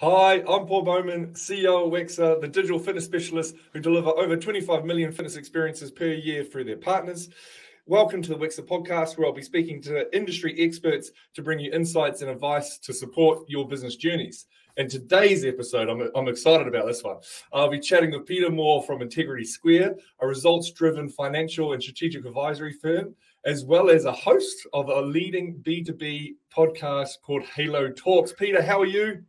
Hi, I'm Paul Bowman, CEO of Wexer, the digital fitness specialist who deliver over 25 million fitness experiences per year through their partners. Welcome to the Wexer podcast, where I'll be speaking to industry experts to bring you insights and advice to support your business journeys. In today's episode, I'm, I'm excited about this one. I'll be chatting with Peter Moore from Integrity Square, a results driven financial and strategic advisory firm, as well as a host of a leading B2B podcast called Halo Talks. Peter, how are you?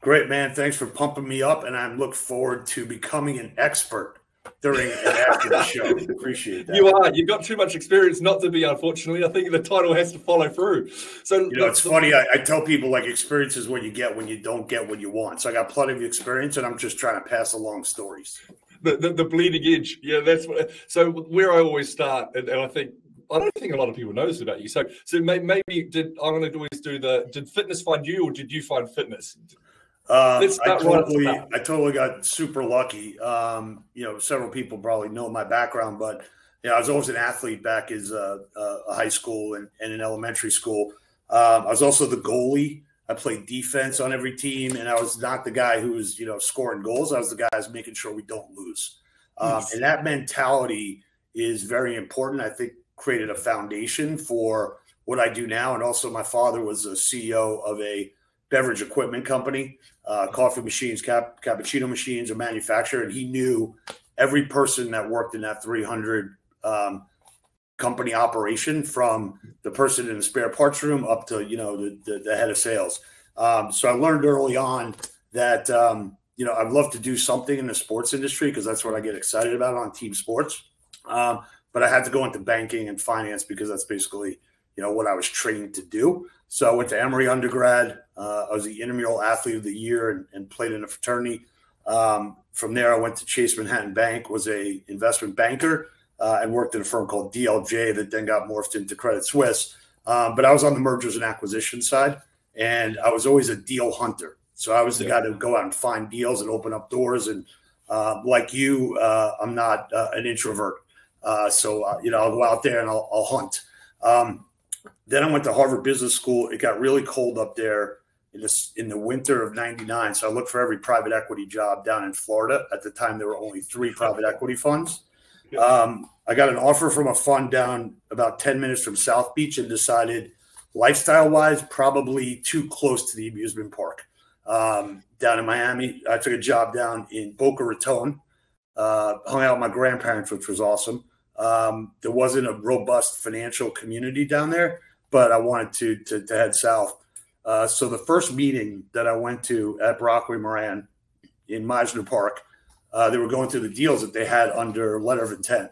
Great, man. Thanks for pumping me up, and I look forward to becoming an expert during and after the show. Appreciate that. You are. You've got too much experience not to be, unfortunately. I think the title has to follow through. So you know, it's funny. I, I, tell people like experience is what you get when you don't get what you want. So I got plenty of experience, and I'm just trying to pass along stories. The, the, the bleeding edge. Yeah, that's what. So where I always start, and, and I think I don't think a lot of people know this about you. So, so maybe did I'm going to always do the did fitness find you or did you find fitness? Uh, I totally, I totally got super lucky. Um, you know, several people probably know my background, but yeah, I was always an athlete back as a, a high school and, and in elementary school. Um, I was also the goalie. I played defense on every team, and I was not the guy who was, you know, scoring goals. I was the guy who's making sure we don't lose. Um, yes. And that mentality is very important. I think created a foundation for what I do now. And also, my father was a CEO of a beverage equipment company, uh, coffee machines, cap, cappuccino machines, a manufacturer, and he knew every person that worked in that 300 um, company operation from the person in the spare parts room up to you know the, the, the head of sales. Um, so I learned early on that um, you know I'd love to do something in the sports industry because that's what I get excited about on team sports. Um, but I had to go into banking and finance because that's basically you know what I was trained to do. So I went to Emory undergrad. Uh, I was the intramural athlete of the year and, and played in a fraternity. Um, from there, I went to Chase Manhattan Bank, was a investment banker, uh, and worked in a firm called DLJ that then got morphed into Credit Suisse. Um, but I was on the mergers and acquisition side, and I was always a deal hunter. So I was the guy to go out and find deals and open up doors. And uh, like you, uh, I'm not uh, an introvert. Uh, so, uh, you know, I'll go out there and I'll, I'll hunt. Um, then I went to Harvard Business School. It got really cold up there in the, in the winter of 99. So I looked for every private equity job down in Florida. At the time, there were only three private equity funds. Um, I got an offer from a fund down about 10 minutes from South Beach and decided lifestyle wise, probably too close to the amusement park. Um, down in Miami, I took a job down in Boca Raton, uh, hung out with my grandparents, which was awesome. Um, there wasn't a robust financial community down there, but I wanted to to, to head south. Uh, so the first meeting that I went to at Brockway Moran in Mizner Park, uh, they were going through the deals that they had under letter of intent.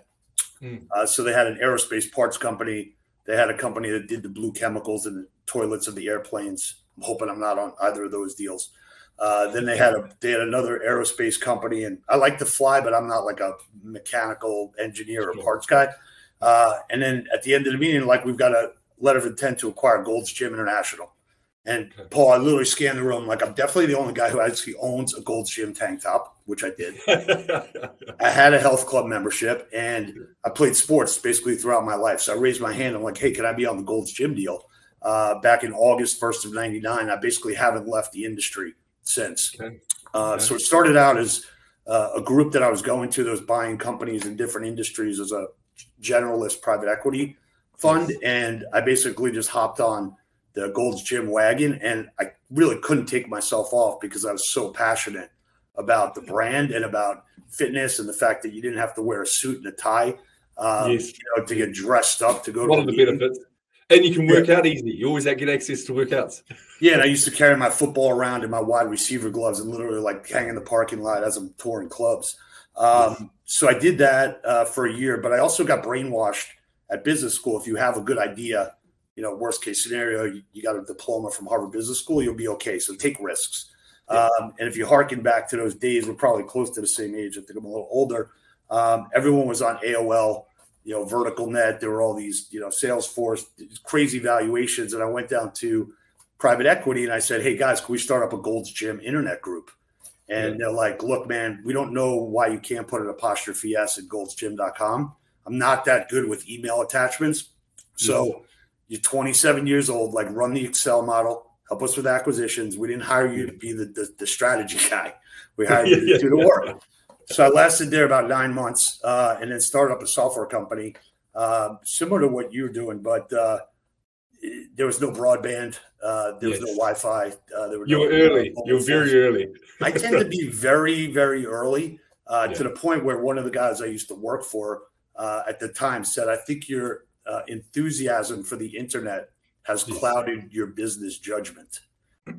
Mm. Uh, so they had an aerospace parts company. They had a company that did the blue chemicals in the toilets of the airplanes. I'm hoping I'm not on either of those deals. Uh, then they had a they had another aerospace company, and I like to fly, but I'm not like a mechanical engineer or parts guy. Uh, and then at the end of the meeting, like we've got a letter of intent to acquire Gold's Gym International. And Paul, I literally scanned the room like I'm definitely the only guy who actually owns a Gold's Gym tank top, which I did. I had a health club membership, and I played sports basically throughout my life. So I raised my hand. I'm like, "Hey, can I be on the Gold's Gym deal?" Uh, back in August 1st of '99, I basically haven't left the industry since. Okay. Uh, okay. So it started out as uh, a group that I was going to that was buying companies in different industries as a generalist private equity fund. Yes. And I basically just hopped on the Gold's Gym wagon and I really couldn't take myself off because I was so passionate about the brand and about fitness and the fact that you didn't have to wear a suit and a tie um, yes. you know, to get dressed up to go One to the benefits. And you can work yeah. out easy. You always get access to workouts. Yeah, and I used to carry my football around in my wide receiver gloves and literally like hang in the parking lot as I'm touring clubs. Um, so I did that uh, for a year, but I also got brainwashed at business school. If you have a good idea, you know, worst case scenario, you, you got a diploma from Harvard Business School, you'll be okay. So take risks. Yeah. Um, and if you harken back to those days, we're probably close to the same age. I think I'm a little older. Um, everyone was on AOL you know, Vertical Net. There were all these, you know, Salesforce, crazy valuations. And I went down to private equity and I said, Hey guys, can we start up a Gold's Gym internet group? And yeah. they're like, look, man, we don't know why you can't put an apostrophe S at goldsgym.com. I'm not that good with email attachments. So you're 27 years old, like run the Excel model, help us with acquisitions. We didn't hire you to be the, the, the strategy guy. We hired you to do the work. So I lasted there about nine months uh, and then started up a software company uh, similar to what you're doing, but uh, there was no broadband. Uh, there was yes. no Wi-Fi. Uh, there were you were early. You were very early. I tend to be very, very early uh, yeah. to the point where one of the guys I used to work for at the time said, "I think your enthusiasm for the internet has clouded your business judgment."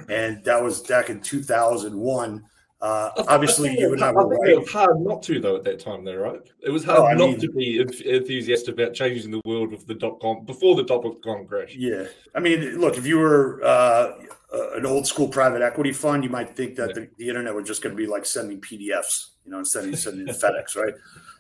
And that was back in 2001 uh, obviously, you and I were right. It was hard not to, though, at that time, though, right? It was hard oh, not mean, to be enthusiastic about changing the world with the dot com before the dot com crash. Yeah, I mean, look, if you were uh, an old school private equity fund, you might think that yeah. the, the, internet was just going to be like sending PDFs, you know, instead of sending FedEx, right?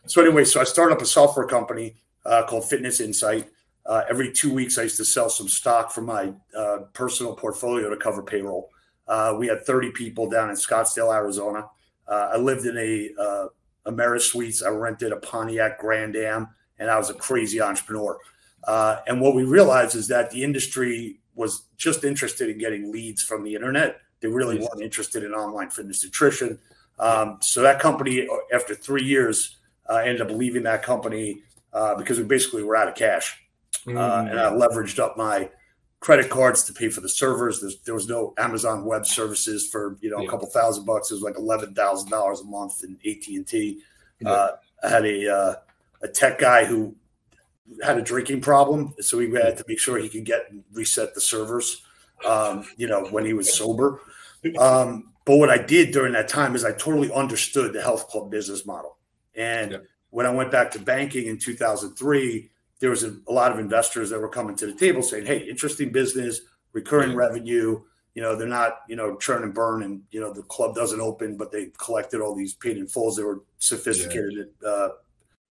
So anyway, so I started up a software company uh, called Fitness Insight. Uh, every two weeks, I used to sell some stock from my uh, personal portfolio to cover payroll. Uh, we had 30 people down in Scottsdale, Arizona. Uh, I lived in a uh, Suites. I rented a Pontiac Grand Am, and I was a crazy entrepreneur. Uh, and what we realized is that the industry was just interested in getting leads from the internet. They really weren't interested in online fitness nutrition. Um, so that company, after three years, uh, ended up leaving that company uh, because we basically were out of cash. Mm-hmm. and I leveraged up my credit cards to pay for the servers. There's, there was no Amazon Web Services for you know yeah. a couple thousand bucks. It was like eleven thousand dollars a month in AT and T. Yeah. Uh, I had a uh, a tech guy who had a drinking problem, so we had to make sure he could get reset the servers. Um, you know when he was sober. Um, but what I did during that time is I totally understood the health club business model. And yeah. when I went back to banking in 2003, there was a, a, lot of investors that were coming to the table saying, "Hey, interesting business, recurring revenue. You know, they're not you know churn and burn, and you know the club doesn't open, but they collected all these paid in fulls. They were sophisticated yeah. uh,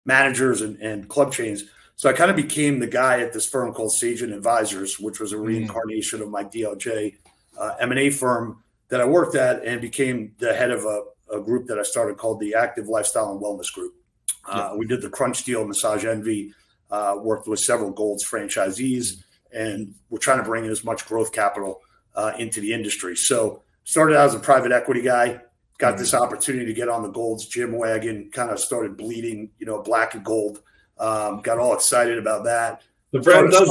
managers and, and club chains." So I kind of became the guy at this firm called Sagent Advisors, which was a mm. reincarnation of my DLJ uh, M&A firm that I worked at, and became the head of a, a, group that I started called the Active Lifestyle and Wellness Group. Uh, yeah. We did the Crunch Deal, Massage Envy, uh, worked with several Gold's franchisees, and we're trying to bring in as much growth capital uh, into the industry. So started out as a private equity guy, got mm-hmm. this opportunity to get on the Gold's gym wagon, kind of started bleeding, you know, black and gold. Um, got all excited about that. The brand does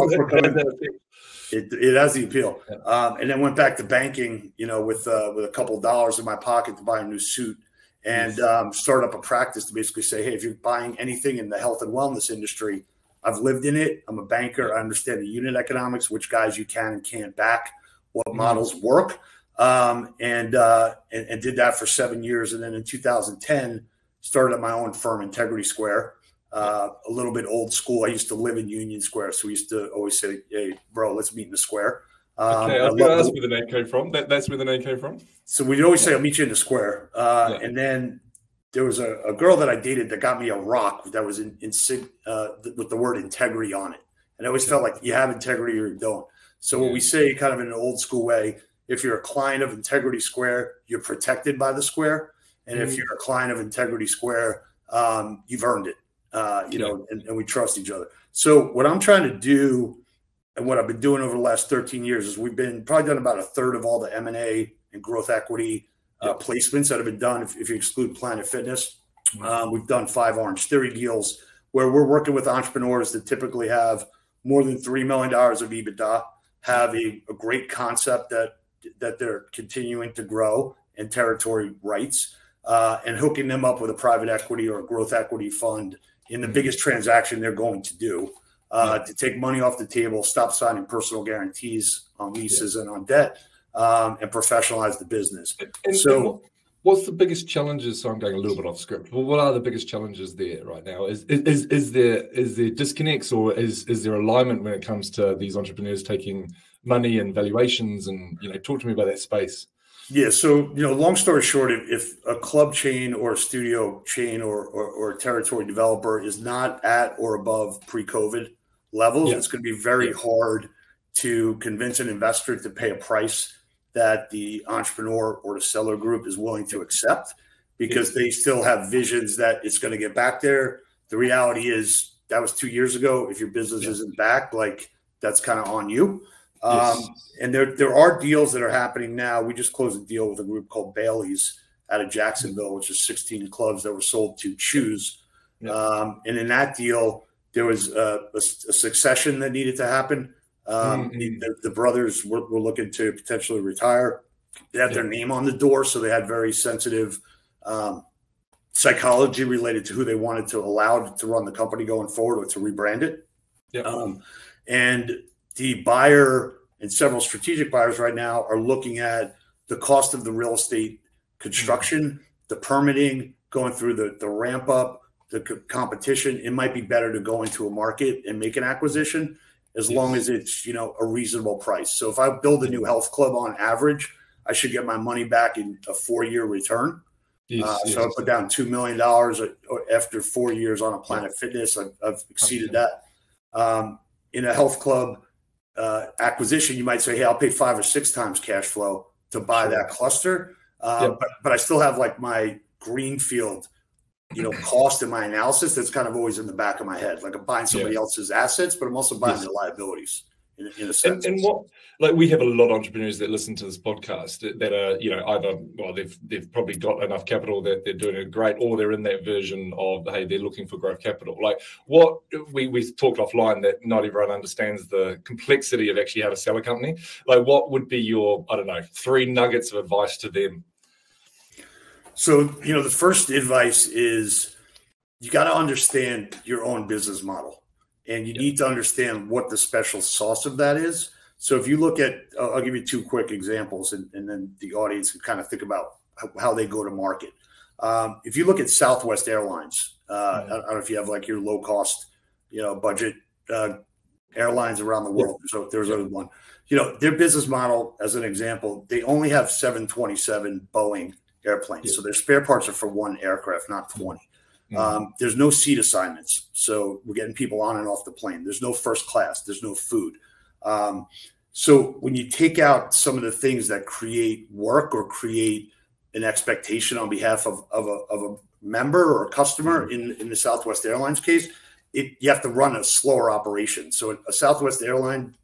it, it has the appeal. Um, and then went back to banking, you know, with uh, with a couple of dollars in my pocket to buy a new suit and um, start up a practice to basically say, hey, if you're buying anything in the health and wellness industry, I've lived in it. I'm a banker. I understand the unit economics, which guys you can and can't back, what mm-hmm. models work, um, and, uh, and, and did that for seven years. And then in 2010, started my own firm, Integrity Square. Uh, a little bit old school. I used to live in Union Square, so we used to always say, "Hey, bro, let's meet in the square." Um, okay, I to ask where the name came from. That, that's where the name came from. So we'd always say, "I'll meet you in the square," uh, yeah. and then there was a, a, girl that I dated that got me a rock that was in, in uh, with the word integrity on it. And I always felt like you have integrity or you don't. So what we say kind of in an old school way, if you're a client of Integrity Square, you're protected by the square. And mm-hmm. if you're a client of Integrity Square, um, you've earned it, uh, you yeah. know, and, and we trust each other. So what I'm trying to do and what I've been doing over the last 13 years is we've been probably done about a third of all the M&A and growth equity uh, placements that have been done. If, if you exclude Planet Fitness, mm-hmm. um, we've done five Orange Theory deals where we're working with entrepreneurs that typically have more than three million dollars of EBITDA, have a, a, great concept that that they're continuing to grow and territory rights, uh, and hooking them up with a private equity or a growth equity fund in the mm-hmm. biggest transaction they're going to do. Uh, to take money off the table, stop signing personal guarantees on leases yeah. and on debt, um, and professionalize the business. And, so, what's the biggest challenges? So I'm going a little bit off script. But what are the biggest challenges there right now? Is is is there is there disconnects or is is there alignment when it comes to these entrepreneurs taking money and valuations? And you know, talk to me about that space. Yeah, so you know, long story short, if, if a club chain or a studio chain or, or, or a territory developer is not at or above pre-COVID levels, yeah. it's going to be very yeah. hard to convince an investor to pay a price that the entrepreneur or the seller group is willing to accept because they still have visions that it's going to get back there. The reality is that was two years ago. If your business isn't back, like that's kind of on you. Um, yes. And there, there are deals that are happening now. We just closed a deal with a group called Bailey's out of Jacksonville, which is 16 clubs that were sold to Chuze. Um, and in that deal, there was a, a, a, succession that needed to happen. Um, mm-hmm. the, the, brothers were, were, looking to potentially retire. They had yeah. their name on the door, so they had very sensitive um, psychology related to who they wanted to allow to run the company going forward or to rebrand it. Yeah. Um, and the buyer and several strategic buyers right now are looking at the cost of the real estate construction, mm-hmm. the permitting, going through the, the ramp up, the co- competition. It might be better to go into a market and make an acquisition as long as it's you know a reasonable price. So if I build a new health club on average, I should get my money back in a four year return. Yes, uh, yes. So I put down two million dollars after four years on a Planet yeah. Fitness. I've, I've exceeded okay. that. Um, in a health club uh, acquisition, you might say, "Hey, I'll pay five or six times cash flow to buy sure. that cluster," uh, yep. but but I still have like my greenfield, you know, cost in my analysis. That's kind of always in the back of my head. Like I'm buying somebody else's assets, but I'm also buying yes. their liabilities in, in a sense. And, and, what, like, we have a lot of entrepreneurs that listen to this podcast that, that, are, you know, either well, they've they've probably got enough capital that they're doing it great, or they're in that version of hey, they're looking for growth capital. Like, what we we talked offline that not everyone understands the complexity of actually how to sell a company. Like, what would be your I don't know three nuggets of advice to them? So, you know, the first advice is you got to understand your own business model and you need to understand what the special sauce of that is. So if you look at, I'll give you two quick examples, and, and then the audience can kind of think about how they go to market. Um, if you look at Southwest Airlines, uh, mm-hmm. I don't know if you have like your low cost, you know, budget uh, airlines around the world. Yeah. So there's yeah. one. You know, their business model, as an example, they only have 727 Boeing airplanes. Yeah. So their spare parts are for one aircraft, not 20. Mm-hmm. Um, there's no seat assignments, so we're getting people on and off the plane. There's no first class. There's no food. Um, so when you take out some of the things that create work or create an expectation on behalf of, of, a, of a member or a customer mm-hmm. in, in the Southwest Airlines case, it, you have to run a slower operation. So a Southwest airline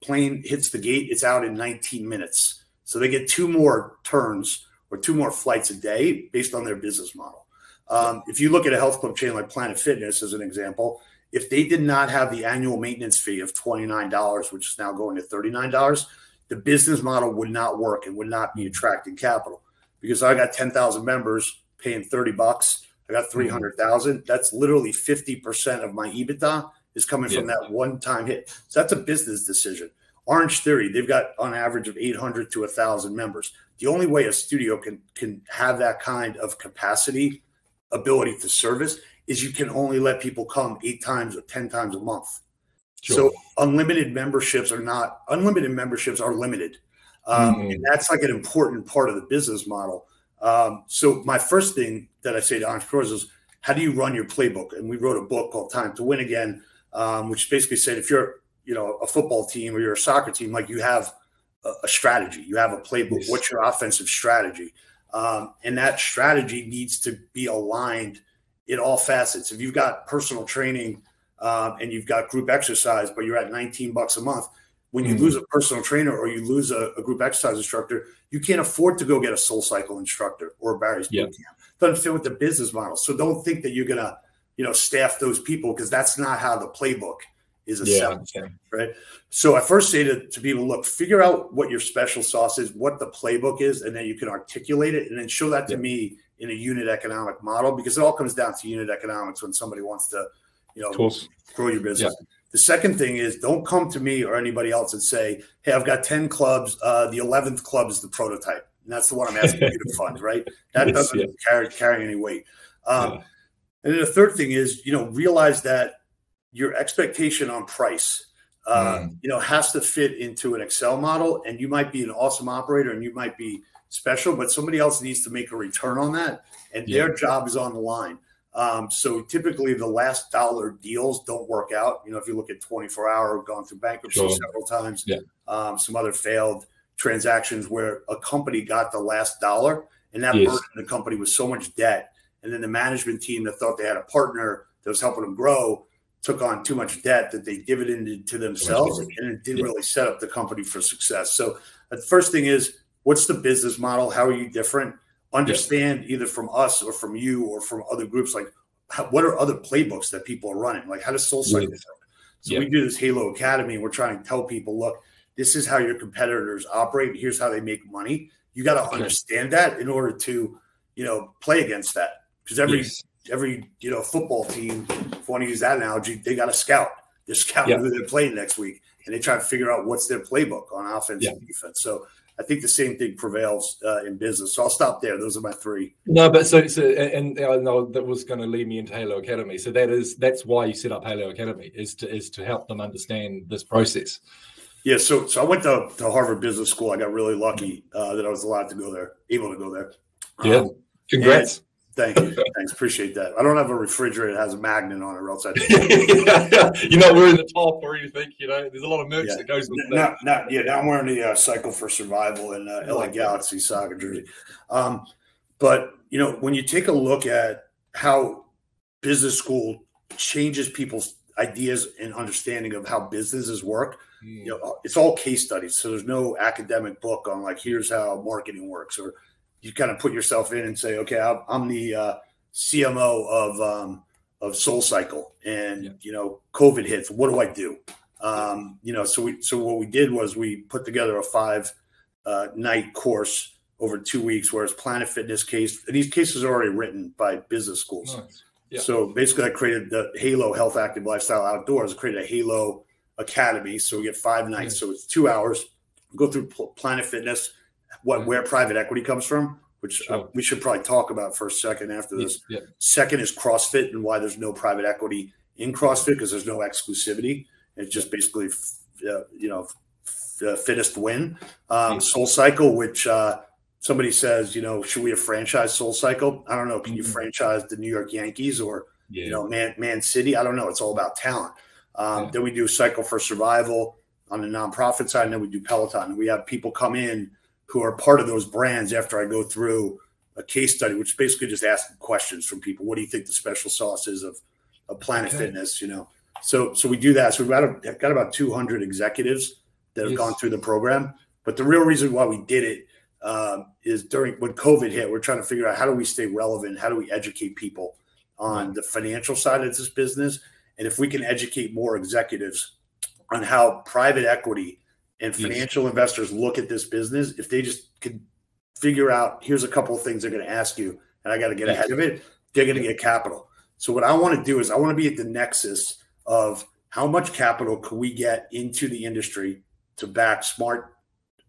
plane hits the gate, it's out in 19 minutes. So they get two more turns or two more flights a day based on their business model. Um, if you look at a health club chain like Planet Fitness as an example, if they did not have the annual maintenance fee of $29, which is now going to $39, the business model would not work and would not be attracting capital because I got 10,000 members paying 30 bucks. I got 300,000. That's literally 50% of my EBITDA is coming yeah. from that one time hit. So that's a business decision. Orange Theory, they've got on average of 800 to 1,000 members. The only way a studio can can have that kind of capacity ability to service is you can only let people come eight times or 10 times a month. Sure. So unlimited memberships are not unlimited memberships are limited. Um, mm-hmm. And that's like an important part of the business model. Um, so my first thing that I say to entrepreneurs is how do you run your playbook? And we wrote a book called Time to Win Again, um, which basically said if you're you know a football team or you're a soccer team, like you have a, strategy, you have a playbook. Yes. What's your offensive strategy? Um, and that strategy needs to be aligned in all facets. If you've got personal training um, and you've got group exercise, but you're at 19 bucks a month, when you mm-hmm. lose a personal trainer or you lose a, a, group exercise instructor, you can't afford to go get a soul cycle instructor or a Barry's yep. boot camp. Doesn't fit with the business model. So don't think that you're gonna, you know, staff those people because that's not how the playbook is a yeah, okay. right? So I first say to, to people, look, figure out what your special sauce is, what the playbook is, and then you can articulate it and then show that to yeah. me in a unit economic model because it all comes down to unit economics when somebody wants to, you know, grow your business. Yeah. The second thing is don't come to me or anybody else and say, hey, I've got 10 clubs. Uh, the 11th club is the prototype. And that's the one I'm asking you to fund, right? That doesn't carry, carry any weight. Um, and then the third thing is, you know, realize that your expectation on price uh, mm. you know has to fit into an excel model and you might be an awesome operator and you might be special but somebody else needs to make a return on that and yeah. their job is on the line um, so typically the last dollar deals don't work out you know if you look at 24 hour gone through bankruptcy sure. several times yeah. um, some other failed transactions where a company got the last dollar and that yes. burdened the company with so much debt and then the management team that thought they had a partner that was helping them grow took on too much debt that they dividended to themselves, and it didn't yeah. really set up the company for success. So the first thing is, what's the business model? How are you different? Understand yeah. either from us or from you or from other groups, like how, what are other playbooks that people are running? Like how does Soul Cycle work? So yeah. we do this Halo Academy, and we're trying to tell people, look, this is how your competitors operate. Here's how they make money. You got to okay. understand that in order to, you know, play against that. Because every yes. Every you know football team, if I want to use that analogy, they got a scout. They're scouting yeah. who they're playing next week, and they try to figure out what's their playbook on offense yeah. and defense. So I think the same thing prevails uh, in business. So I'll stop there. Those are my three. No, but so, so and, I know that was going to lead me into Halo Academy. So that is that's why you set up Halo Academy is to is to help them understand this process. Yeah. So so I went to, to Harvard Business School. I got really lucky uh, that I was allowed to go there, able to go there. Yeah. Um, Congrats. Thank you. Thanks. Appreciate that. I don't have a refrigerator that has a magnet on it, or else I'd. yeah. You're not wearing the top or anything. You know, there's a lot of merch yeah. that goes with that. Not, yeah, now I'm wearing the uh, Cycle for Survival and uh, LA Galaxy soccer jersey. Um, but, you know, when you take a look at how business school changes people's ideas and understanding of how businesses work, mm. you know, it's all case studies. So there's no academic book on like, here's how marketing works or – you kind of put yourself in and say, okay, I'm the uh, CMO of um, of Soul Cycle, and yeah. you know, COVID hits. What do I do? Um, you know, so we so what we did was we put together a five uh, night course over two weeks, where it's Planet Fitness case. And these cases are already written by business schools. Nice. Yeah. So basically, I created the Halo Health Active Lifestyle Outdoors. I created a Halo Academy, so we get five nights. So it's two hours. Go through Planet Fitness what where private equity comes from, which uh, sure. uh, we should probably talk about for a second after this. Yeah. Second is CrossFit and why there's no private equity in CrossFit because there's no exclusivity. It's just basically, uh, you know, uh, fittest win. Um, Soul Cycle, which uh, somebody says, you know, should we have franchised Soul Cycle? I don't know. Can mm-hmm. you franchise the New York Yankees or yeah. you know Man Man City? I don't know. It's all about talent. Um, yeah. Then we do Cycle for Survival on the nonprofit side, and then we do Peloton. We have people come in who are part of those brands after I go through a case study, which basically just asking questions from people. What do you think the special sauce is of, of Planet okay. Fitness? You know, so so we do that. So we've got, a, got about 200 executives that have yes. gone through the program. But the real reason why we did it um, is during when COVID hit, we're trying to figure out how do we stay relevant? How do we educate people on the financial side of this business? And if we can educate more executives on how private equity and financial yes. investors look at this business, if they just could figure out here's a couple of things they're going to ask you, and I got to get yes. ahead of it, they're going to get capital. So what I want to do is I want to be at the nexus of how much capital can we get into the industry to back smart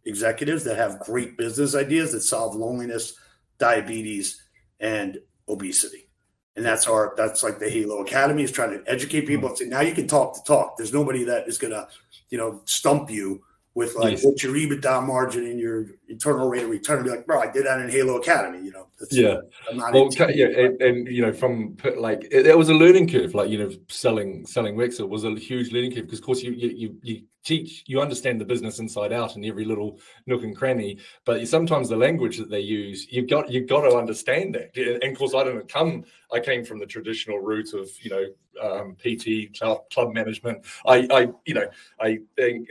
executives that have great business ideas that solve loneliness, diabetes, and obesity. And that's our that's like the Halo Academy is trying to educate people and say now you can talk the talk. There's nobody that is gonna, you know, stump you with like yes. what's your EBITDA margin and your internal rate of return. Be like, bro, I did that in Halo Academy. You know, yeah, well, yeah, and, and, you know, from like it, it, was a learning curve. Like you know, selling selling Wexer was a huge learning curve because, of course, you you you teach you understand the business inside out in every little nook and cranny but sometimes the language that they use you've got you've got to understand that and of course i didn't come i came from the traditional route of you know um, pt club, club management. I i you know i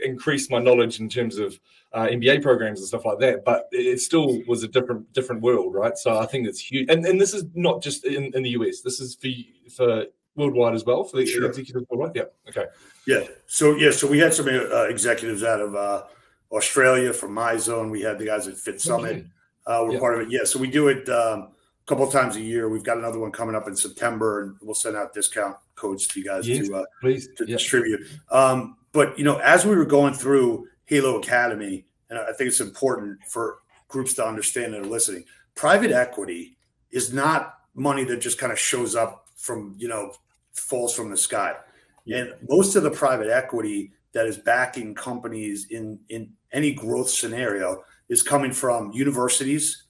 increased my knowledge in terms of uh, MBA programs and stuff like that, but it still was a different different world, right? So I think it's huge, and and this is not just in, in the US. This is for for worldwide as well for the sure. executives worldwide. Yeah. Okay. Yeah. So yeah. So we had some uh, executives out of uh, Australia from Myzone. We had the guys at Fit Summit. Okay. Uh, we're yeah. part of it. Yeah. So we do it um, a couple of times a year. We've got another one coming up in September, and we'll send out discount codes to you guys yes, to uh, please to yeah. distribute. Um, but you know, as we were going through Halo Academy, and I think it's important for groups to understand that are listening. Private equity is not money that just kind of shows up from you know falls from the sky. And most of the private equity that is backing companies in, in any growth scenario is coming from universities,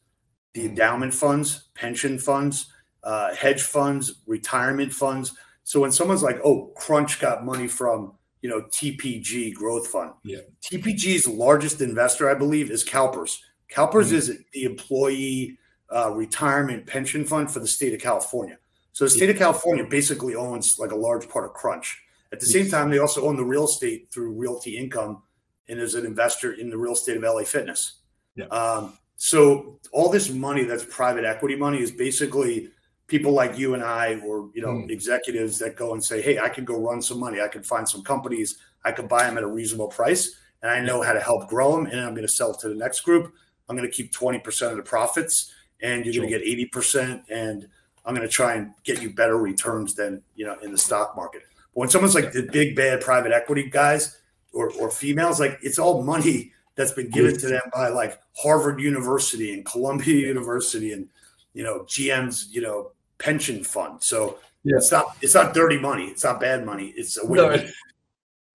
the mm-hmm. endowment funds, pension funds, uh, hedge funds, retirement funds. So when someone's like, "Oh, Crunch got money from you know TPG Growth Fund," yeah. TPG's largest investor, I believe, is CalPERS. CalPERS mm-hmm. is the employee uh, retirement pension fund for the state of California. So the state of California basically owns like a large part of Crunch. At the same time, they also own the real estate through Realty Income, and is an investor in the real estate of LA Fitness. Yeah. Um, so all this money that's private equity money is basically people like you and I, or you know, mm. executives that go and say, "Hey, I can go run some money. I can find some companies. I can buy them at a reasonable price, and I know how to help grow them. And I'm going to sell it to the next group. I'm going to keep 20 percent of the profits, and you're sure. going to get 80 percent, and I'm going to try and get you better returns than you know in the stock market." But when someone's like the big bad private equity guys or or females, like it's all money that's been given to them by like Harvard University and Columbia University and you know GM's you know pension fund. So yeah. it's not it's not dirty money. It's not bad money. It's a no.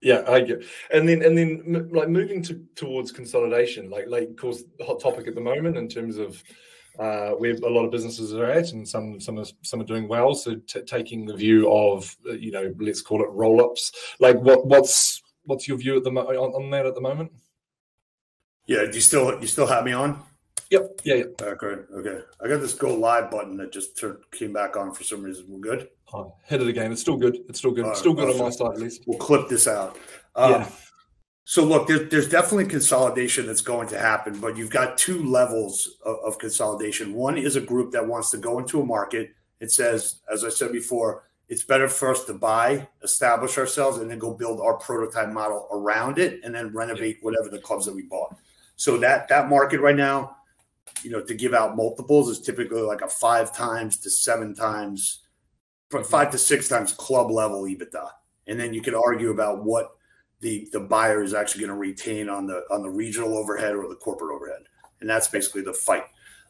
Yeah, I get. And then and then like moving to towards consolidation, like like of course hot topic at the moment in terms of uh, where a lot of businesses are at, and some some are some are doing well. So t- taking the view of uh, you know let's call it roll ups. Like what what's what's your view at the mo- on, on that at the moment? Yeah, do you still you still have me on? Yep. Yeah. yeah. Great. Okay. I got this go live button that just turned, came back on for some reason. We're good. Oh, hit it again. It's still good. It's still good. It's still good on my side at least. We'll clip this out. Um, yeah. So look, there, there's definitely consolidation that's going to happen, but you've got two levels of, of consolidation. One is a group that wants to go into a market. It says, as I said before, it's better for us to buy, establish ourselves, and then go build our prototype model around it, and then renovate whatever the clubs that we bought. So that that market right now, you know, to give out multiples is typically like a five times to seven times, from five to six times club level EBITDA, and then you could argue about what the the buyer is actually going to retain on the on the regional overhead or the corporate overhead, and that's basically the fight.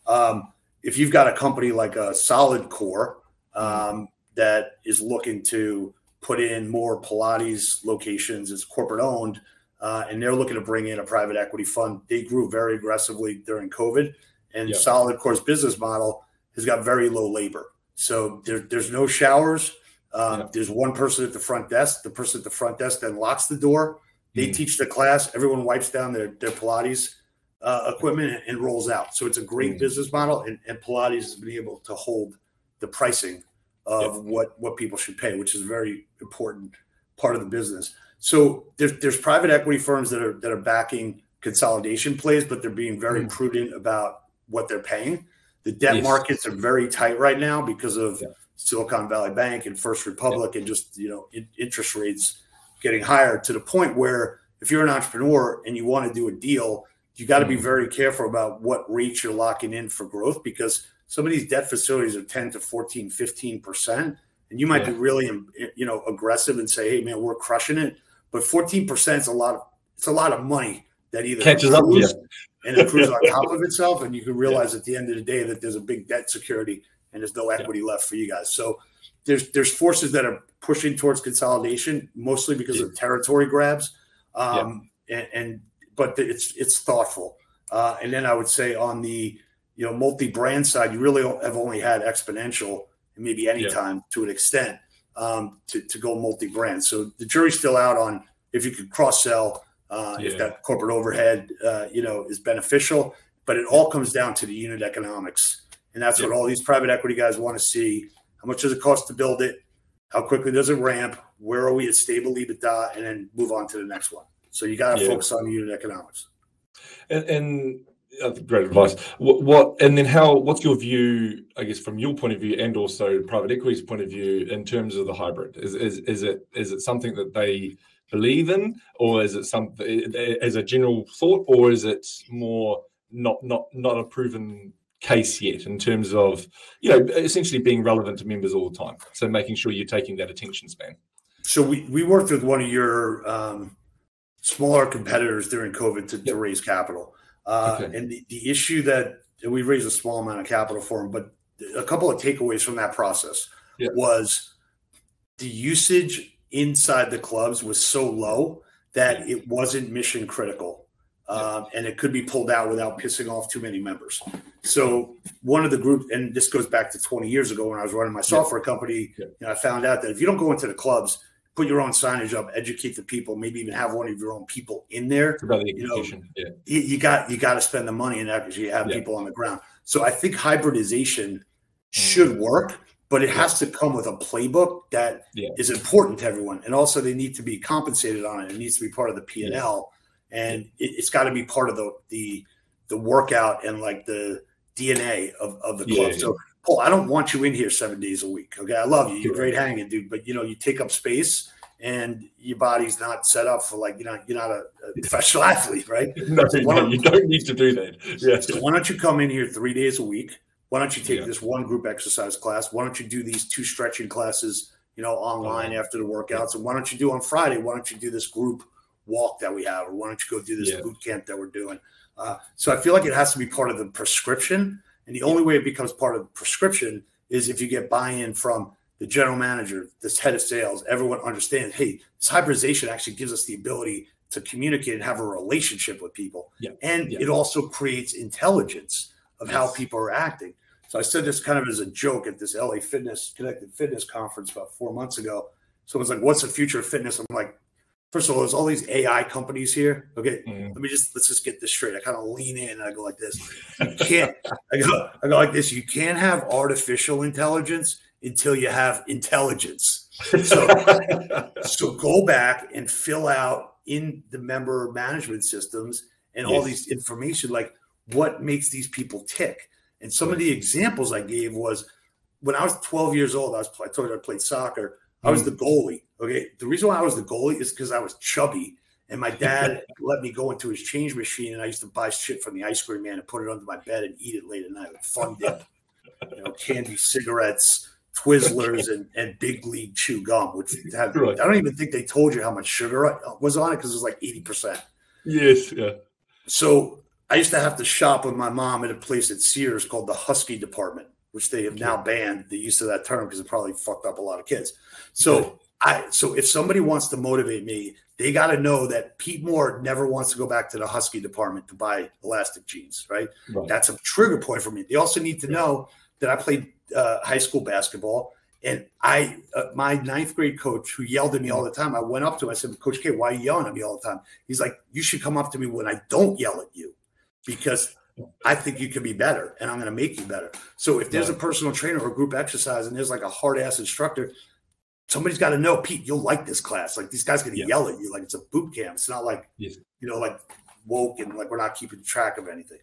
Um, if you've got a company like a Solid Core um, that is looking to put in more Pilates locations, it's corporate owned uh, and they're looking to bring in a private equity fund. They grew very aggressively during COVID, and yep. Solid Core's business model has got very low labor. So there, there's no showers. Um, yep. There's one person at the front desk. The person at the front desk then locks the door. They mm. teach the class. Everyone wipes down their, their Pilates uh, equipment and, and, rolls out. So it's a great mm. business model, and, and, Pilates has been able to hold the pricing of yep. what what people should pay, which is a very important part of the business. So there's there's private equity firms that are that are backing consolidation plays, but they're being very mm. prudent about what they're paying. The debt yes. markets are very tight right now because of yeah. Silicon Valley Bank and First Republic, yeah. and just you know in, interest rates getting higher to the point where if you're an entrepreneur and you want to do a deal, you got to mm. be very careful about what rates you're locking in for growth because some of these debt facilities are 10 to 14, 15 percent, and you might yeah. be really you know aggressive and say, hey man, we're crushing it but 14% is a lot of it's a lot of money that either catches up yeah. And it accrues on top of itself. And you can realize yeah. at the end of the day that there's a big debt security and there's no equity yeah. left for you guys. So there's there's forces that are pushing towards consolidation, mostly because of territory grabs. Um, and, and, but it's it's thoughtful. Uh, and then I would say on the you know multi-brand side, you really have only had Xponential and maybe anytime to an extent um, to, to go multi-brand. So the jury's still out on if you could cross sell, uh, yeah. if that corporate overhead, uh, you know, is beneficial. But it all comes down to the unit economics, and that's yeah. what all these private equity guys want to see. How much does it cost to build it? How quickly does it ramp? Where are we at stable EBITDA? And then move on to the next one. So you got to yeah. focus on the unit economics. And, and uh, great advice. What, what, and then how? What's your view? I guess from your point of view, and also private equity's point of view, in terms of the hybrid. Is is, is it is it something that they believe in, or is it something as a general thought, or is it more not not not a proven case yet in terms of you know essentially being relevant to members all the time? So making sure you're taking that attention span. So we we worked with one of your um, smaller competitors during COVID to, yep. to raise capital. Uh, okay. And the, the issue that we raised a small amount of capital for them, but a couple of takeaways from that process yeah. was the usage inside the clubs was so low that it wasn't mission critical. Um, and it could be pulled out without pissing off too many members. So one of the groups, and this goes back to 20 years ago when I was running my software company, yeah. You know, I found out that if you don't go into the clubs, put your own signage up, educate the people, maybe even have one of your own people in there. You, know, yeah. you, got you got to spend the money in that because you have yeah. people on the ground. So I think hybridization should mm. work, but it has to come with a playbook that yeah. is important to everyone, and also they need to be compensated on it. It needs to be part of the P and L, and it, has got to be part of the the the workout and like the DNA of, of the club. Yeah, so, Paul, I don't want you in here seven days a week. Okay, I love you. You're great hanging, dude, but you know you take up space and your body's not set up for like you're not you're not a, a professional athlete, right? no, so no you don't need to do that. Yeah. So why don't you come in here three days a week? Why don't you take yeah. this one group exercise class? Why don't you do these two stretching classes, you know, online uh, after the workouts? And why don't you do on Friday? Why don't you do this group walk that we have, or why don't you go do this yeah. boot camp that we're doing? Uh, so I feel like it has to be part of the prescription, and the only way it becomes part of the prescription is if you get buy-in from the general manager, this head of sales, everyone understands, hey, this hybridization actually gives us the ability to communicate and have a relationship with people. Yeah. And yeah. it also creates intelligence of yes. how people are acting. So I said this kind of as a joke at this LA Fitness Connected Fitness conference about four months ago. Someone's like, "What's the future of fitness?" I'm like, first of all, there's all these AI companies here. Okay, mm. let me just let's just get this straight. I kind of lean in and I go like this. You can't. I go. I go like this. You can't have artificial intelligence until you have intelligence. So, so go back and fill out in the member management systems and yes. all these information like what makes these people tick. And some of the examples I gave was when I was 12 years old, I was I told you I played soccer. I was mm. the goalie. Okay. The reason why I was the goalie is because I was chubby and my dad let me go into his change machine and I used to buy shit from the ice cream man and put it under my bed and eat it late at night with fun dip. you know, candy cigarettes, Twizzlers and, and Big League Chew gum, which had, right. I don't even think they told you how much sugar was on it because it was like 80%. Yes, yeah. So I used to have to shop with my mom at a place at Sears called the Husky Department, which they have now banned the use of that term because it probably fucked up a lot of kids. So I so if somebody wants to motivate me, they got to know that Pete Moore never wants to go back to the Husky department to buy elastic jeans, right? right. That's a trigger point for me. They also need to know that I played uh, high school basketball. And I, uh, my ninth grade coach who yelled at me all the time, I went up to him. I said, Coach K, why are you yelling at me all the time? He's like, You should come up to me when I don't yell at you because I think you can be better and I'm going to make you better. So if there's a personal trainer or group exercise and there's like a hard ass instructor, somebody's got to know, Pete, you'll like this class. Like these guys going to yeah. yell at you like it's a boot camp. It's not like, yes. you know, like woke and like we're not keeping track of anything.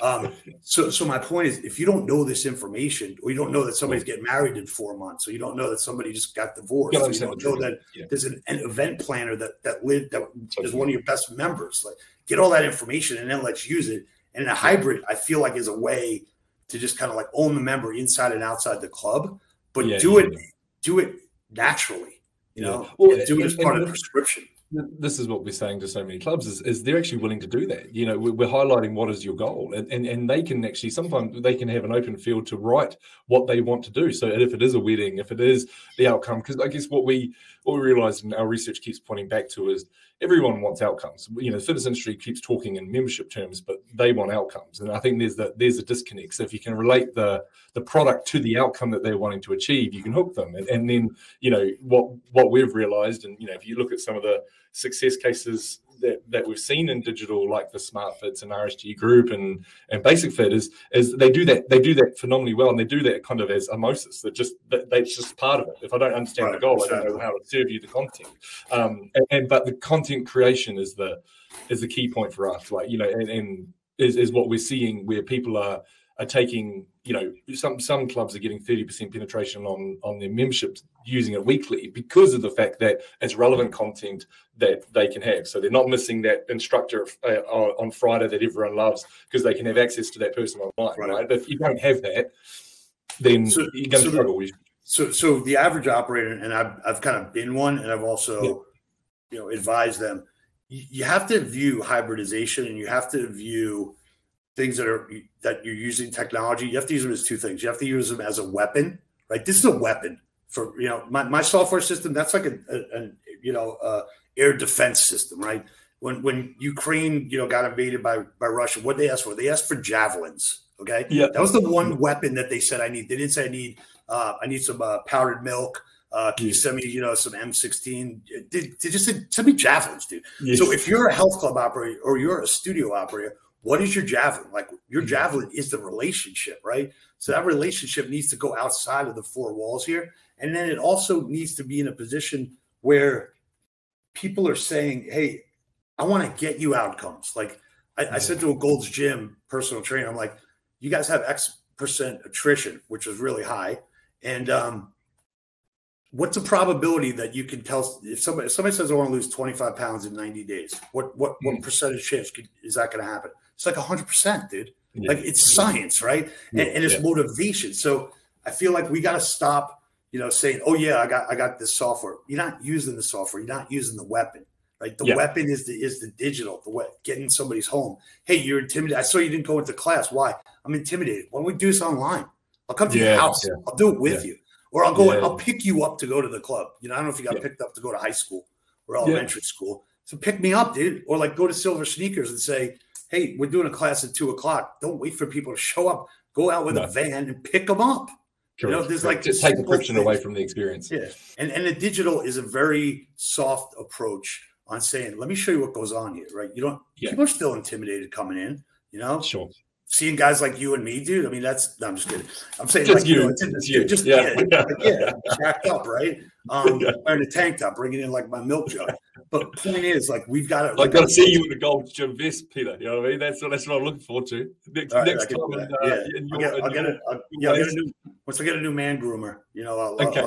Um, so, so my point is, if you don't know this information, or you don't know that somebody's getting married in four months, or you don't know that somebody just got divorced, or you don't know that yeah. there's an, an, event planner that that lived that is one of your best members, like get all that information and then let's use it. And in a hybrid, I feel like, is a way to just kind of like own the member inside and outside the club, but yeah, do yeah, it, do it naturally. You know, well, do it as part of the prescription. this is what we're saying to so many clubs is, is they're actually willing to do that. You know we're, we're, highlighting what is your goal and, and and they can actually sometimes they can have an open field to write what they want to do. So if it is a wedding if it is the outcome because i guess what we what we realize and our research keeps pointing back to is everyone wants outcomes. You know the fitness industry keeps talking in membership terms but they want outcomes. And i think there's that there's a disconnect. So if you can relate the the product to the outcome that they're wanting to achieve you can hook them. And, and then you know what what we've realized and you know if you look at some of the success cases that, that we've seen in digital, like the Smart Fits and RSG Group and and Basic Fit, is is they do that they do that phenomenally well, and they do that kind of as osmosis. That just that, that's just part of it. If I don't understand right, the goal, exactly. I don't know how to serve you the content. Um, and, and, but the content creation is the is the key point for us. Like you know, and, and is is what we're seeing where people are are taking you know some some clubs are getting 30% penetration on on their memberships using it weekly because of the fact that it's relevant content that they can have so they're not missing that instructor uh, on friday that everyone loves because they can have access to that person online right, right? but if you don't have that then so, you're going to so struggle the, so so the average operator and I've, I've kind of been one and i've also yeah. you know advised them you have to view hybridization and you have to view things that are that you're using technology, you have to use them as two things. You have to use them as a weapon, right? This is a weapon for you know my, my software system. That's like a, a, a you know a air defense system, right? When when Ukraine you know got invaded by by Russia, what they asked for? They asked for javelins. Okay, yeah, that was the one weapon that they said I need. They didn't say I need uh, I need some uh, powdered milk. Uh, can you send me, you know, some M16? They, they just said, send me javelins, dude. Yes. So if you're a health club operator or you're a studio operator, what is your javelin? Like your mm-hmm. javelin is the relationship, right? So that relationship needs to go outside of the four walls here. And then it also needs to be in a position where people are saying, Hey, I want to get you outcomes. Like I, I said to a Gold's Gym personal trainer, I'm like, you guys have X percent attrition, which is really high. And um, what's the probability that you can tell if somebody if somebody says I want to lose 25 pounds in 90 days? What what what mm. percentage chance could, is that going to happen? It's like 100 percent, dude. Yeah. Like it's science, right? Yeah. And, and, it's yeah. motivation. So I feel like we got to stop, you know, saying, "Oh yeah, I got I got this software." You're not using the software. You're not using the weapon. Right? The weapon is the is the digital, the way getting somebody's home. Hey, you're intimidated. I saw you didn't go into class. Why? I'm intimidated. Why don't we do this online? I'll come to your house. I'll do it with you. Or I'll go. I'll pick you up to go to the club. You know, I don't know if you got picked up to go to high school or elementary school. So pick me up, dude. Or like go to Silver Sneakers and say, hey, we're doing a class at two o'clock. Don't wait for people to show up. Go out with no. a van and pick them up. Correct. You know, there's like just take the friction away from the experience. Yeah, and and the digital is a very soft approach on saying, let me show you what goes on here. Right? You don't. Yeah. People are still intimidated coming in. You know. Sure seeing guys like you and me, dude. I mean, that's no, I'm just kidding. I'm saying just like, you, you, know, it's, you. just yeah, yeah, yeah jacked up, right? Um, yeah. wearing a tank top, bringing in like my milk jug. But point is, like, we've got to. I've got to see you in the gold gym vest, Peter. You know what I mean? That's what that's what I'm looking forward to next, right, next time. And, uh, yeah, I'll get, I'll get, a, I'll, yeah, I'll get a new. Once I get a new man groomer, you know, I'll, okay.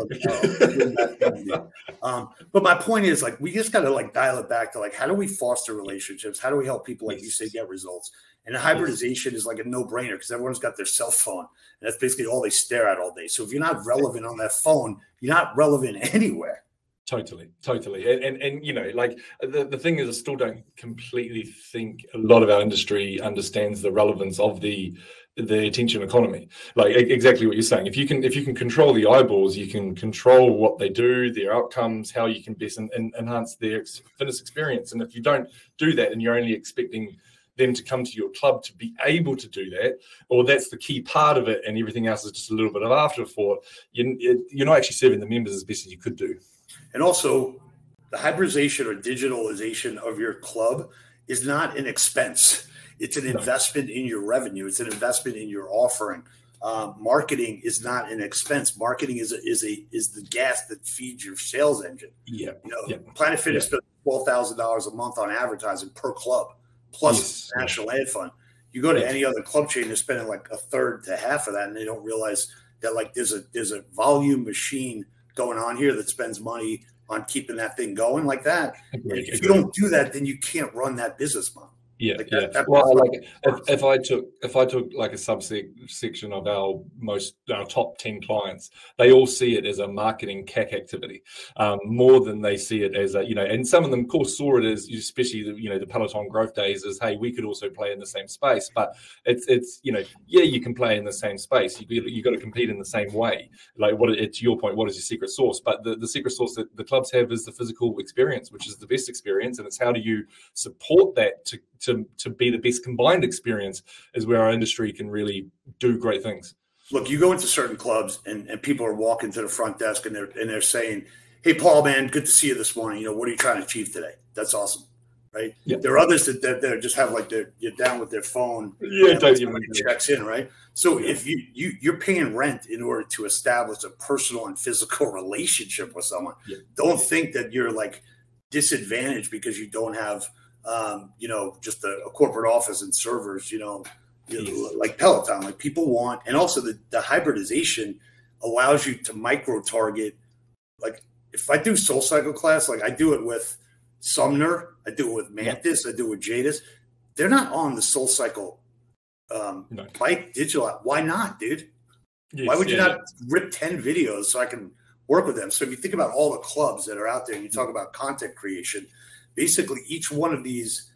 I'll, um, but my point is, like, we just got to like dial it back to like, how do we foster relationships? How do we help people, like you say, get results? And hybridization is like a no brainer because everyone's got their cell phone. And that's basically all they stare at all day. So if you're not relevant on that phone, you're not relevant anywhere. Totally, totally. And, and, and you know, like the, the thing is I still don't completely think a lot of our industry understands the relevance of the the attention economy. Like exactly what you're saying. If you can if you can control the eyeballs, you can control what they do, their outcomes, how you can best enhance their fitness experience. And if you don't do that and you're only expecting them to come to your club to be able to do that, or that's the key part of it, and everything else is just a little bit of afterthought, you, you're not actually serving the members as best as you could do. And also, the hybridization or digitalization of your club is not an expense. It's an investment in your revenue. It's an investment in your offering. Um, marketing is not an expense. Marketing is a, is a is the gas that feeds your sales engine. Yeah, you know, yeah. Planet Fitness yeah. spends twelve thousand dollars a month on advertising per club plus yes. national ad fund. You go to any other club chain, they're spending like a third to half of that, and they don't realize that like there's a there's a volume machine going on here that spends money on keeping that thing going like that. If you don't do that, then you can't run that business model. Yeah, like yeah. That, well, like if, if, I took if I took like a subsection of our most our top ten clients, they all see it as a marketing CAC activity um, more than they see it as a you know. And some of them, of course, saw it as especially the, you know the Peloton growth days as hey, we could also play in the same space. But it's it's you know yeah, you can play in the same space. You you got to compete in the same way. Like what it's your point. What is your secret sauce? But the the secret sauce that the clubs have is the physical experience, which is the best experience, and it's how do you support that to to, to to be the best combined experience is where our industry can really do great things. Look, you go into certain clubs and, and people are walking to the front desk and they're and they're saying, Hey Paul, man, good to see you this morning. You know, what are you trying to achieve today? That's awesome. Right. Yeah. There are others that, that, that just have like they're you're down with their phone. Yeah, checks in, right? So yeah. if you, you you're paying rent in order to establish a personal and physical relationship with someone, yeah. don't think that you're like disadvantaged because you don't have um, you know, just a, a, corporate office and servers, you know, you know, like Peloton. Like people want, and also the, the hybridization allows you to micro target. Like if I do Soul Cycle class, like I do it with Sumner, I do it with Mantis, I do it with Jadis. They're not on the Soul Cycle um, no. bike digital. App. Why not, dude? Yes, Why would you not rip ten videos so I can work with them? So if you think about all the clubs that are out there, and you talk about content creation basically each one of these,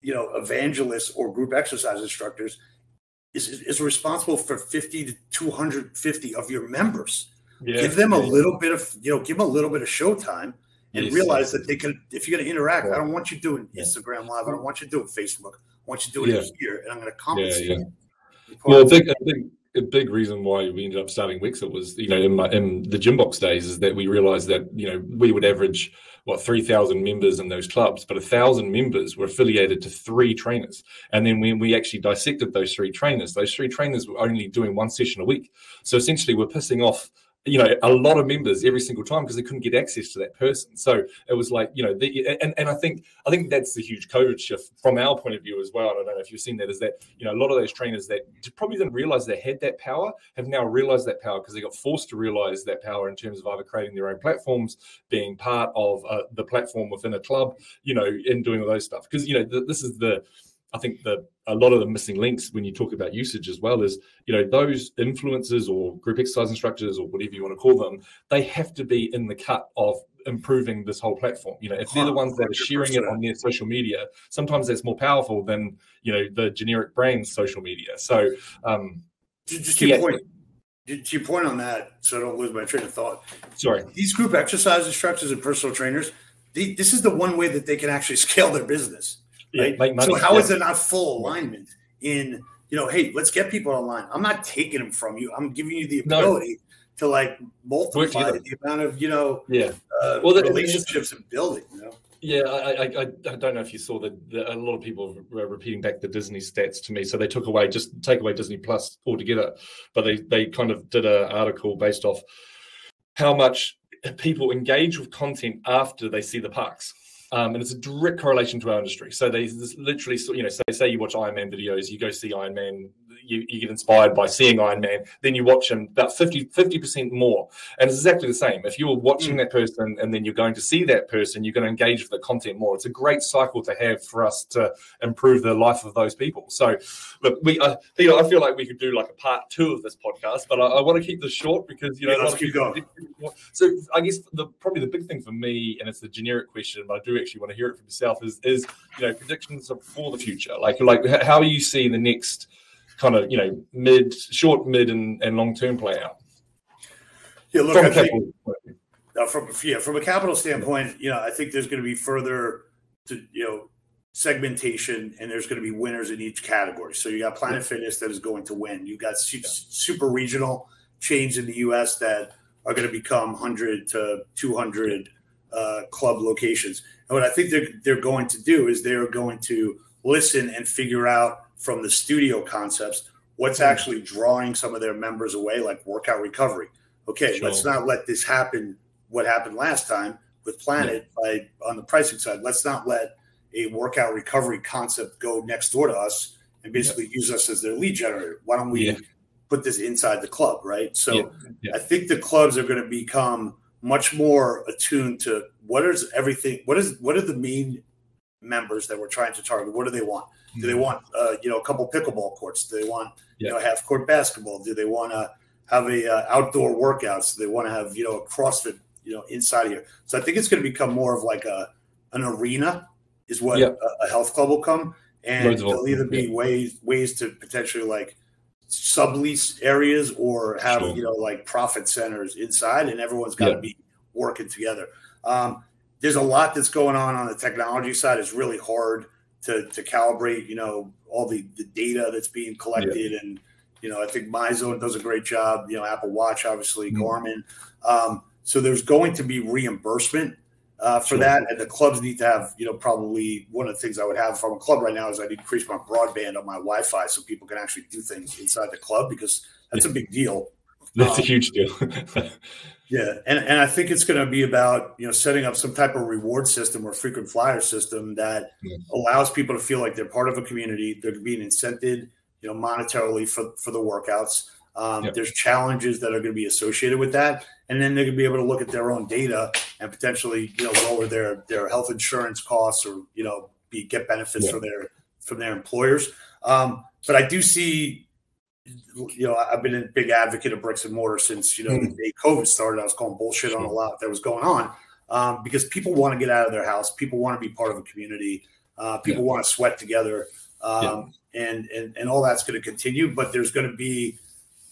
you know, evangelists or group exercise instructors is, is responsible for 50 to 250 of your members. Yeah, give them a little bit of, you know, give them a little bit of showtime and yes, realize that they can, if you're going to interact, I don't want you doing Instagram live. I don't want you doing Facebook. I want you doing yeah. it here and I'm going to compensate. Yeah, yeah. Well, I think, I think a big reason why we ended up starting Wexer was, you know, in, my, in the Gymbox days, is that we realized that you know we would average what three thousand members in those clubs, but a thousand members were affiliated to three trainers. And then when we actually dissected those three trainers, those three trainers were only doing one session a week. So essentially, we're pissing off you know a lot of members every single time because they couldn't get access to that person. So it was like you know the, and, and i think i think that's the huge covid shift from our point of view as well. I don't know if you've seen that is that you know a lot of those trainers that probably didn't realize they had that power have now realized that power because they got forced to realize that power in terms of either creating their own platforms being part of uh, the platform within a club you know and doing all those stuff. Because you know th- this is the I think the a lot of the missing links when you talk about usage as well is you know those influencers or group exercise instructors or whatever you want to call them, they have to be in the cut of improving this whole platform. You know, if they're the ones that are sharing it on their social media, sometimes that's more powerful than you know the generic brand's social media. So, um, just to your point, to your point on that, so I don't lose my train of thought. Sorry, these group exercise instructors and personal trainers, they, this is the one way that they can actually scale their business right? Yeah, so how yeah. is there not full alignment in you know, hey, let's get people online. I'm not taking them from you. I'm giving you the ability no. to like multiply the amount of you know, yeah, uh, well, the, relationships and building. You know. Yeah, I, I, I, I, don't know if you saw that a lot of people were repeating back the Disney stats to me. So they took away just take away Disney Plus altogether, but they they kind of did an article based off how much people engage with content after they see the parks. Um, and it's a direct correlation to our industry. So they literally, you know, say, say you watch Iron Man videos, you go see Iron Man you, you get inspired by seeing Iron Man, then you watch him about 50, percent more. And it's exactly the same. If you're watching mm. that person and then you're going to see that person, you're going to engage with the content more. It's a great cycle to have for us to improve the life of those people. So, look, we, uh, you know, I feel like we could do like a part two of this podcast, but I, I want to keep this short because, you know, yeah, let's keep going. So, I guess the probably the big thing for me, and it's a generic question, but I do actually want to hear it from yourself, is, is you know, predictions for the future. Like, like how you see the next kind of you know mid, short, mid, and, and long term play out? Yeah, look, from I think, uh, from yeah, from a capital standpoint, you know, I think there's going to be further to you know segmentation, and there's going to be winners in each category. So you got Planet. Fitness that is going to win. You got su- super regional chains in the U.S. that are going to become 100 to 200 uh, club locations. And what I think they're they're going to do is they're going to listen and figure out from the studio concepts what's mm-hmm. actually drawing some of their members away, like workout recovery. Okay, sure. let's not let this happen. What happened last time with Planet yeah. by on the pricing side? Let's not let a workout recovery concept go next door to us and basically yeah. use us as their lead generator. Why don't we yeah. put this inside the club, right? So I think the clubs are going to become much more attuned to what is everything. What is what are the main members that we're trying to target? What do they want? Do they want uh, you know a couple pickleball courts? Do they want yeah. you know half court basketball? Do they want to have a uh, outdoor workouts? Do they want to have you know a CrossFit you know inside here? So I think it's going to become more of like a an arena is what yeah. a, a, health club will come, and there'll either be yeah. ways ways to potentially like sublease areas or have sure. you know like profit centers inside, and everyone's got to be working together. Um, there's a lot that's going on on the technology side. It's really hard to, to calibrate, you know, all the, the data that's being collected. Yeah. And, you know, I think MyZone does a great job, you know, Apple Watch, obviously, mm-hmm. Garmin. Um, so there's going to be reimbursement uh, for sure. that. And the clubs need to have, you know, probably one of the things I would have from a club right now is I need to increase my broadband on my Wi Fi so people can actually do things inside the club because that's yeah. a big deal. That's um, a huge deal. Yeah, and, and I think it's going to be about you know setting up some type of reward system or frequent flyer system that yeah. allows people to feel like they're part of a community. They're being incented, you know, monetarily for for the workouts. Um, yep. There's challenges that are going to be associated with that, and then they're going to be able to look at their own data and potentially you know lower their their health insurance costs or you know be get benefits yeah. from their from their employers. Um, but I do see you know, I've been a big advocate of bricks and mortar since you know mm-hmm. the day COVID started. I was calling bullshit on a lot that was going on um, because people want to get out of their house, people want to be part of a community, uh, people yeah. want to sweat together, um, yeah. and and and all that's going to continue. But there's going to be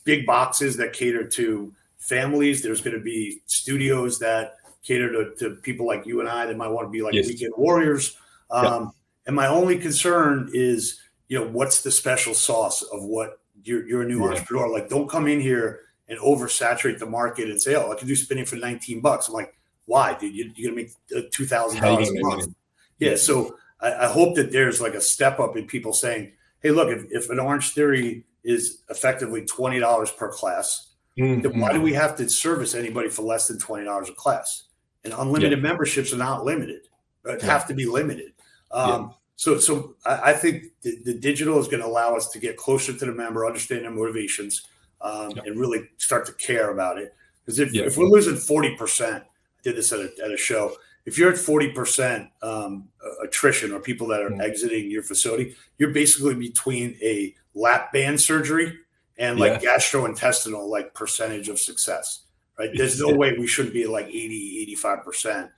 big boxes that cater to families. There's going to be studios that cater to, to people like you and I that might want to be like yes. weekend warriors. Um, yeah. And my only concern is, you know, what's the special sauce of what you're, you're a new yeah. entrepreneur. Like, don't come in here and oversaturate the market and say, "Oh, I can do spinning for 19 bucks." I'm like, "Why, dude? You, are gonna make uh, two thousand dollars a month." Yeah, so I, I, hope that there's like a step up in people saying, "Hey, look, if, if an Orange Theory is effectively twenty dollars per class, mm-hmm. then why do we have to service anybody for less than twenty dollars a class?" And unlimited yeah. memberships are not limited; but yeah. have to be limited. Um, yeah. So, so I, I think the, the, digital is going to allow us to get closer to the member, understand their motivations, um, and really start to care about it. Because if, if we're losing forty percent, I did this at a, at a show if you're at 40% um, attrition or people that are mm-hmm. exiting your facility, you're basically between a lap band surgery and like yeah. gastrointestinal like percentage of success, right? There's no way we shouldn't be like 80, 85%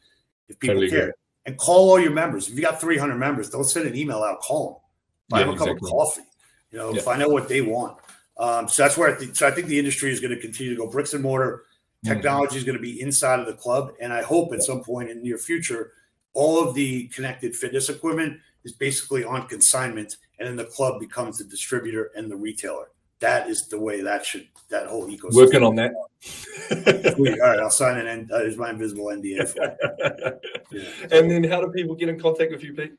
if people totally care. Good. And call all your members. If you got 300 members, don't send an email out, call them. Buy yeah, them a exactly. cup of coffee. You know, yeah. find out what they want. Um, so that's where I think. So I think the industry is going to continue to go bricks and mortar Mm-hmm. Technology is going to be inside of the club, and I hope at some point in the near future, all of the connected fitness equipment is basically on consignment, and then the club becomes the distributor and the retailer. That is the way that should that whole ecosystem. Working on that. All right, I'll sign an. N- uh, is my invisible NDA. yeah. And then, how do people get in contact with you, Pete?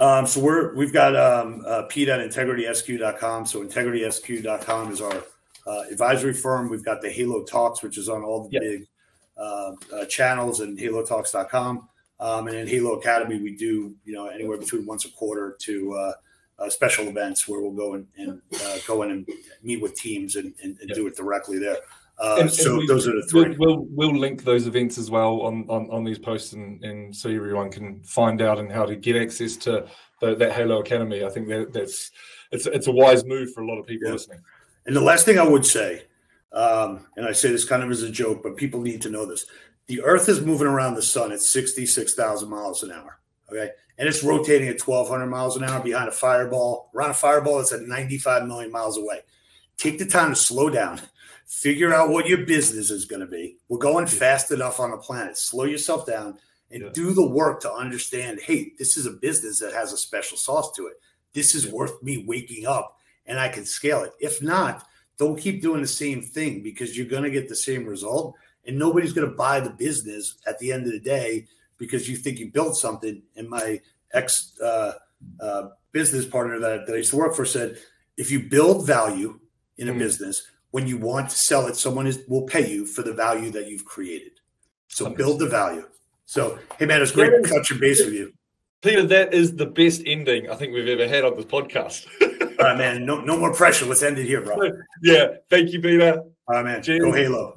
Um, so we're we've got um, uh, Pete at integritysq.com. So integritysq.com is our uh, advisory firm. We've got the Halo Talks, which is on all the yep. big uh, uh, channels and halotalks.com. Um, and in Halo Academy, we do, you know, anywhere between once a quarter to uh, special events where we'll go and, and uh, go in and meet with teams and, and, and yep. do it directly there. Uh, and, so and we, those are the 3 we'll, we'll, we'll link those events as well on on, on these posts and, and so everyone can find out and how to get access to the, that Halo Academy. I think that that's it's it's a wise move for a lot of people yeah. listening. And the last thing I would say, um, and I say this kind of as a joke, but people need to know this: the Earth is moving around the sun at sixty-six thousand miles an hour. Okay, and it's rotating at twelve hundred miles an hour behind a fireball. Around a fireball, that's at ninety-five million miles away. Take the time to slow down. Figure out what your business is going to be. We're going fast enough on the planet. Slow yourself down and yeah. do the work to understand hey, this is a business that has a special sauce to it. This is yeah. worth me waking up and I can scale it. If not, don't keep doing the same thing because you're going to get the same result and nobody's going to buy the business at the end of the day because you think you built something. And my ex uh, uh, business partner that, that I used to work for said, if you build value in a mm business, when you want to sell it, someone is, will pay you for the value that you've created. So build the value. So, hey man, it's great to touch your base with you. Peter, that is the best ending I think we've ever had on this podcast. All right, man. No, no more pressure. Let's end it here, bro. Yeah. Thank you, Peter. All right, man. Cheers. Go Halo.